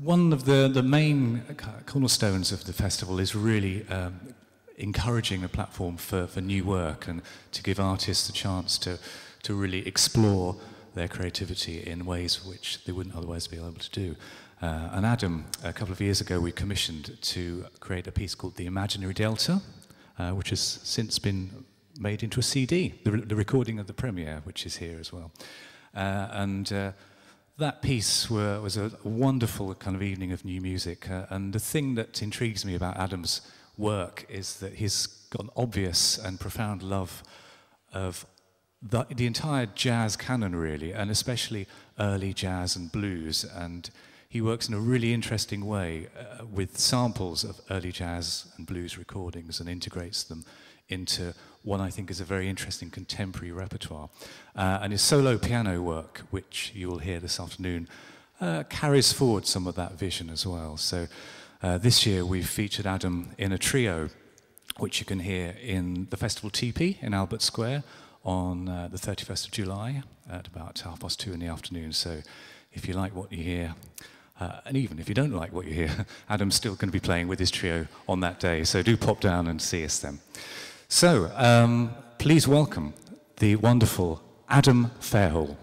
one of the, the main cornerstones of the festival is really um, encouraging a platform for, for new work and to give artists a chance to, to really explore their creativity in ways which they wouldn't otherwise be able to do. Uh, and Adam, a couple of years ago, we commissioned to create a piece called The Imaginary Delta, uh, which has since been made into a CD, the, the recording of the premiere, which is here as well. Uh, and uh, that piece were, was a wonderful kind of evening of new music. Uh, and the thing that intrigues me about Adam's work is that he's got an obvious and profound love of the, the entire jazz canon, really, and especially early jazz and blues. And he works in a really interesting way uh, with samples of early jazz and blues recordings and integrates them into what I think is a very interesting contemporary repertoire. Uh, and his solo piano work, which you will hear this afternoon, uh, carries forward some of that vision as well. So uh, this year we've featured Adam in a trio, which you can hear in the Festival TP in Albert Square on uh, the 31st of July at about half past two in the afternoon. So if you like what you hear, uh, and even if you don't like what you hear, Adam's still going to be playing with his trio on that day. So do pop down and see us then. So um, please welcome the wonderful Adam Fairhall.